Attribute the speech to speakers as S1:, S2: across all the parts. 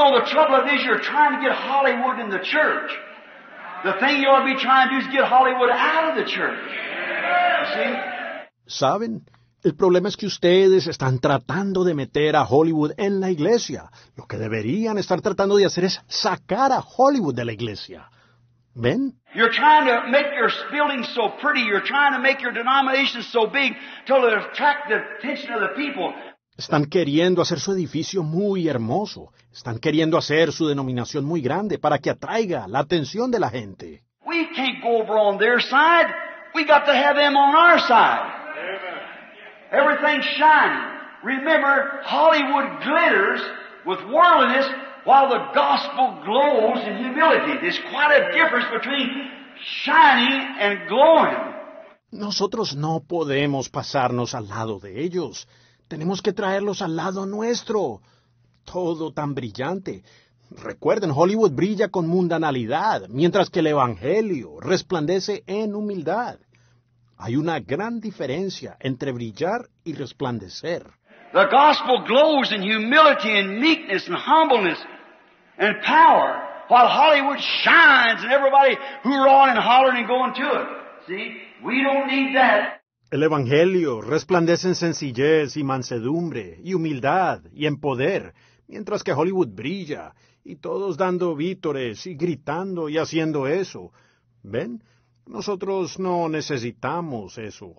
S1: know, the trouble of it is you're trying to get Hollywood in the church. The thing you ought to be trying to do is get Hollywood out of the church. You see?
S2: ¿Saben? El problema es que ustedes están tratando de meter a Hollywood en la iglesia. Lo que deberían estar tratando de hacer es sacar a Hollywood de la iglesia. ¿Ven?
S1: You're trying to make your building so pretty. You're trying to make your denomination so big it attract the attention of the people.
S2: Están queriendo hacer su edificio muy hermoso. Están queriendo hacer su denominación muy grande para que atraiga la atención de la gente.
S1: We can't go over on their side. We got to have them on our side. Everything's shining. Remember, Hollywood glitters with worldliness while the gospel glows in humility. There's quite a difference between shining and glowing.
S2: Nosotros no podemos pasarnos al lado de ellos. Tenemos que traerlos al lado nuestro. Todo tan brillante. Recuerden, Hollywood brilla con mundanalidad, mientras que el Evangelio resplandece en humildad. Hay una gran diferencia entre brillar y resplandecer.
S1: The gospel glows in humility and meekness and humbleness and power, while Hollywood shines and everybody hoorahing and hollering and going to it. See, we don't need that.
S2: El Evangelio resplandece en sencillez y mansedumbre y humildad y en poder, mientras que Hollywood brilla y todos dando vítores y gritando y haciendo eso. ¿Ven? Nosotros no necesitamos eso.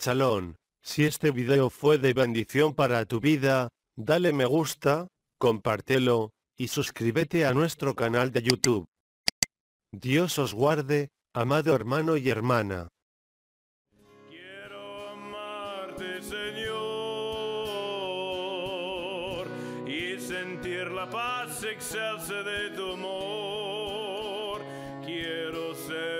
S3: Chalón, si este video fue de bendición para tu vida, dale me gusta, compártelo, y suscríbete a nuestro canal de YouTube. Dios os guarde, amado hermano y hermana.
S4: Quiero amarte, Señor, y sentir la paz de tu amor. Quiero ser